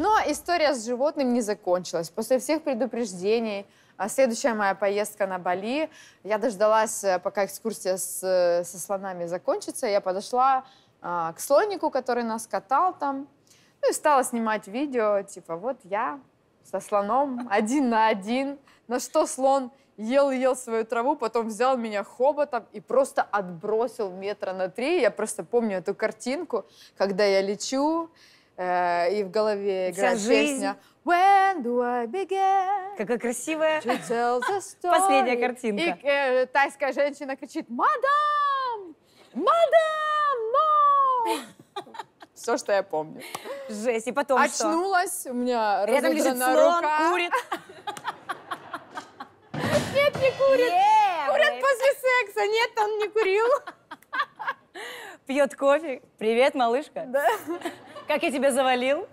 Но история с животным не закончилась. После всех предупреждений, а следующая моя поездка на Бали, я дождалась, э, пока экскурсия с, э, со слонами закончится. Я подошла а, к слонику, который нас катал там, ну и стала снимать видео, типа, вот я со слоном один на один. На что слон ел-ел свою траву, потом взял меня хоботом и просто отбросил метра на три. Я просто помню эту картинку, когда я лечу, э, и в голове Вся играет жизнь. песня When do I begin Какая красивая. Последняя картинка. И э, тайская женщина кричит «Мадам! Мадам! Но!» Все, что я помню. Жесть. И потом что? Очнулась, у меня Рядом лежит слон, рука. курит. Нет, не курит. Курят после секса. Нет, он не курил. Пьет кофе. Привет, малышка. Да. Как я тебя завалил?